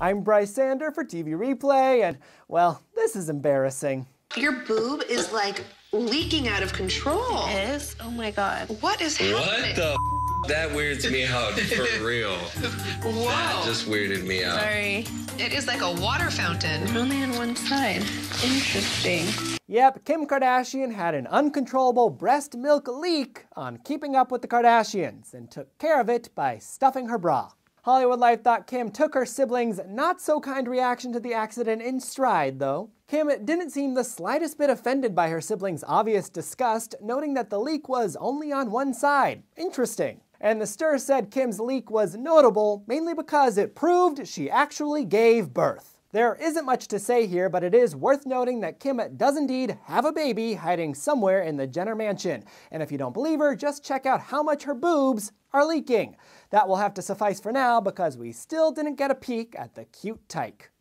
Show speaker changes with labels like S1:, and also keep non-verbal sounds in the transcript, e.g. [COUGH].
S1: I'm Bryce Sander for TV Replay, and well, this is embarrassing.
S2: Your boob is like leaking out of control.
S3: It is? Oh my god.
S2: What is happening?
S4: What the? That weirds me out for [LAUGHS] real.
S2: Whoa.
S4: That just weirded me out.
S3: Sorry.
S2: It is like a water fountain.
S3: Only on one side. Interesting.
S1: Yep, Kim Kardashian had an uncontrollable breast milk leak on Keeping Up with the Kardashians and took care of it by stuffing her bra. Hollywood Life thought Kim took her siblings' not so kind reaction to the accident in stride, though. Kim didn't seem the slightest bit offended by her siblings' obvious disgust, noting that the leak was only on one side. Interesting. And the Stir said Kim's leak was notable mainly because it proved she actually gave birth. There isn't much to say here, but it is worth noting that Kim does indeed have a baby hiding somewhere in the Jenner mansion. And if you don't believe her, just check out how much her boobs are leaking. That will have to suffice for now because we still didn't get a peek at the cute tyke.